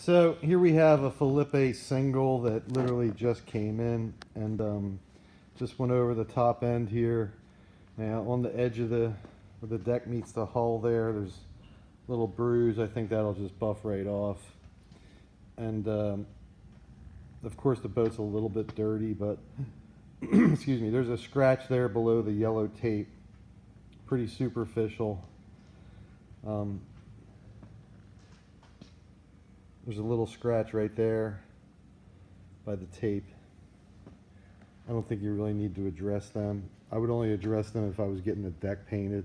So here we have a Filippi single that literally just came in and um, just went over the top end here. Now on the edge of the, where the deck meets the hull there, there's a little bruise. I think that'll just buff right off. And um, of course the boat's a little bit dirty, but excuse me, there's a scratch there below the yellow tape. Pretty superficial. Um, there's a little scratch right there by the tape. I don't think you really need to address them. I would only address them if I was getting the deck painted.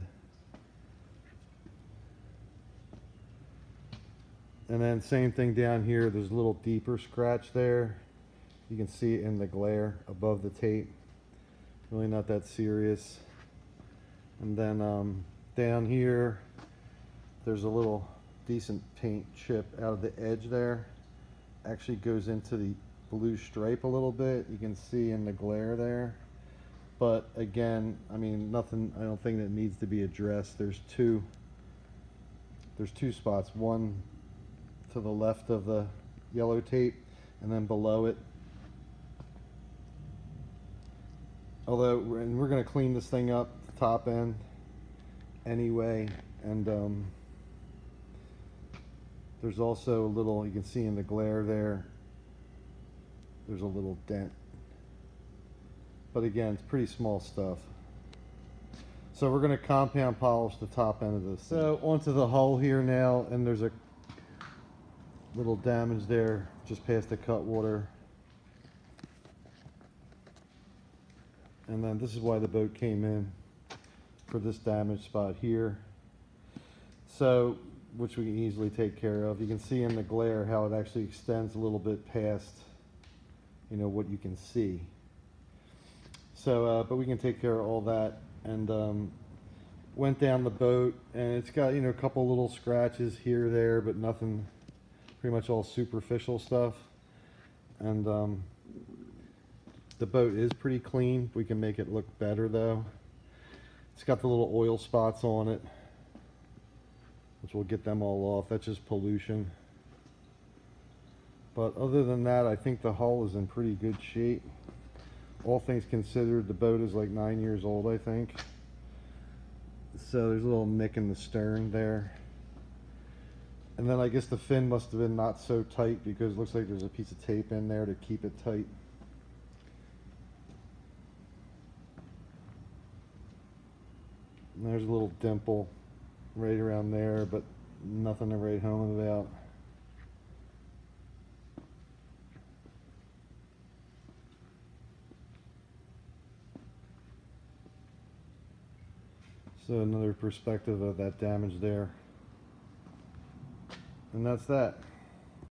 And then same thing down here, there's a little deeper scratch there. You can see it in the glare above the tape. Really not that serious. And then um, down here, there's a little decent paint chip out of the edge there. Actually goes into the blue stripe a little bit. You can see in the glare there. But again, I mean, nothing, I don't think that needs to be addressed. There's two, there's two spots. One to the left of the yellow tape and then below it. Although, and we're gonna clean this thing up, the top end, anyway, and um, there's also a little, you can see in the glare there, there's a little dent. But again, it's pretty small stuff. So we're gonna compound polish the top end of this. So onto the hull here now, and there's a little damage there just past the cut water. And then this is why the boat came in for this damage spot here. So, which we can easily take care of. You can see in the glare how it actually extends a little bit past, you know, what you can see. So, uh, but we can take care of all that. And um, went down the boat, and it's got, you know, a couple little scratches here, there, but nothing, pretty much all superficial stuff. And um, the boat is pretty clean. We can make it look better though. It's got the little oil spots on it, which will get them all off. That's just pollution. But other than that, I think the hull is in pretty good shape. All things considered, the boat is like nine years old, I think. So there's a little nick in the stern there. And then I guess the fin must have been not so tight because it looks like there's a piece of tape in there to keep it tight. And there's a little dimple right around there, but nothing to write home about. So another perspective of that damage there. And that's that.